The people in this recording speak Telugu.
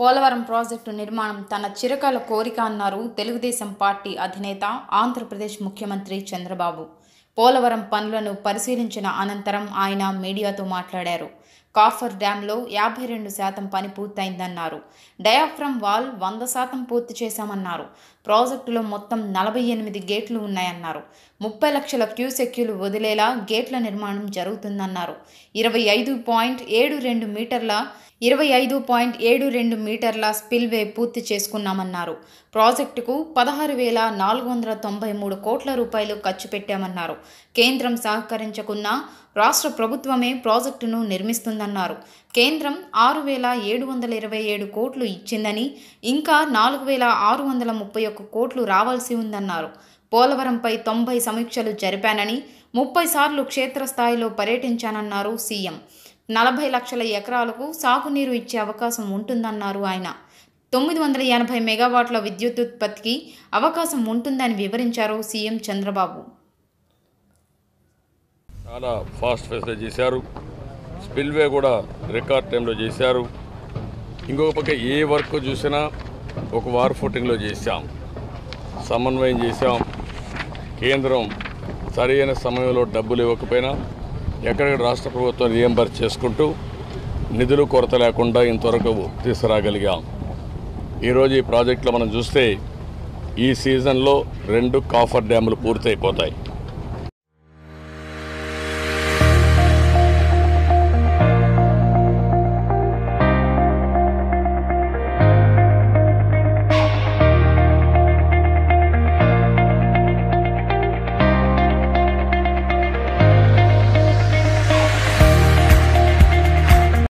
పోలవరం ప్రాజెక్టు నిర్మాణం తన చిరకాల కోరిక అన్నారు తెలుగుదేశం పార్టీ అధినేత ఆంధ్రప్రదేశ్ ముఖ్యమంత్రి చంద్రబాబు. పోలవరం పనులను పరిశీలించిన అనంతరం ఆయన మీడియాతో మాట్లాడారు. కాఫర్ డ్యాంలో యాభై రెండు శాతం పని పూర్తయిందన్నారు. డయాఫ్రమ్ వాల్ వంద శాతం పూర్తి చేశామన్నారు. ప్రాజెక్టులో మొత్తం నలభై ఎనిమిది గేట్లు ఉన్నాయన్నారు. ముప్పై లక్షల క్యూసెక్యూలు వదిలేలా గేట్ల నిర్మాణం జరుగుతుందన్నారు. ఇరవై ఐదు పాయింట్ ఏడు రెండు మీటర్ల ఇరవై ఐదు పాయింట్ ఏడు రెండు మీటర్ల స్పిల్వే పూర్తి చేసుకున్నామన్నారు. ప్రాజెక్టుకు పదహారు వేల నాలుగు వందల తొంభై మూడు కోట్ల రూపాయలు ఖర్చు పెట్టామన్నారు. కేంద్రం సహకరించకున్నా రాష్ట్ర ప్రభుత్వమే ప్రాజెక్టును నిర్మిస్తుంది నిర్మిస్తుందన్నారు కేంద్రం ఆరు వేల ఏడు వందల ఇరవై ఏడు కోట్లు ఇచ్చిందని ఇంకా నాలుగు వేల ఆరు వందల ముప్పై ఒక్క కోట్లు రావాల్సి ఉందన్నారు. పోలవరంపై తొంభై సమీక్షలు జరిపానని ముప్పై సార్లు క్షేత్రస్థాయిలో పర్యటించానన్నారు సీఎం. నలభై లక్షల ఎకరాలకు సాగునీరు ఇచ్చే అవకాశం ఉంటుందన్నారు ఆయన. తొమ్మిది వందల ఎనభై మెగావాట్ల విద్యుత్ ఉత్పత్తికి అవకాశం ఉంటుందని వివరించారు సీఎం చంద్రబాబు. చాలా ఫాస్ట్ ఫెసిలిటీ చేశారు. స్పిల్వే కూడా రికార్డ్ టైంలో చేశారు. ఇంకొక పక్క ఏ వర్క్ చూసినా ఒక వార్ ఫుటింగ్లో చేశాం. సమన్వయం చేశాం. కేంద్రం సరైన సమయంలో డబ్బులు ఇవ్వకపోయినా ఎక్కడెక్కడ రాష్ట్ర ప్రభుత్వం రియంబర్స్ చేసుకుంటూ నిధులు కొరత లేకుండా ఇంతవరకు తీసుకురాగలిగాం. ఈరోజు ఈ ప్రాజెక్టులో మనం చూస్తే ఈ సీజన్లో రెండు కాఫర్ డ్యాములు పూర్తయిపోతాయి.